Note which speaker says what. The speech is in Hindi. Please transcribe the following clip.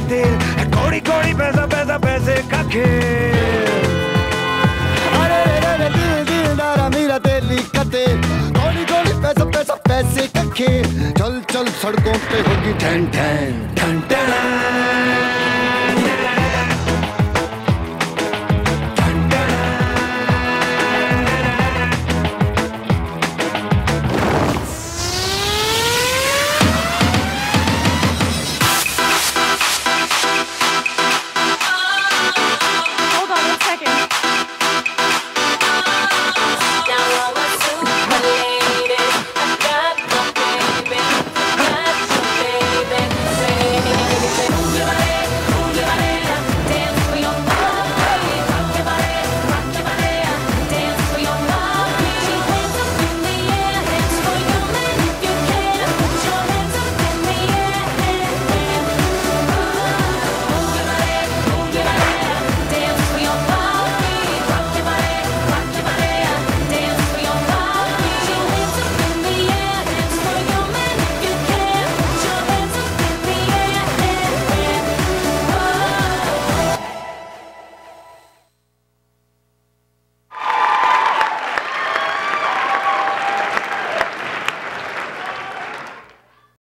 Speaker 1: खातिर। कौड़ी कौड़ी पैसा पैसा, पैसे का खेल।
Speaker 2: अरे, रे रे दिल दिल डारा मेरा तेली का कौड़ी कौड़ी पैसा पैसा, पैसे का खेल। चल चल, सड़कों पे होगी ठंड ठंड ठंड
Speaker 1: ठंड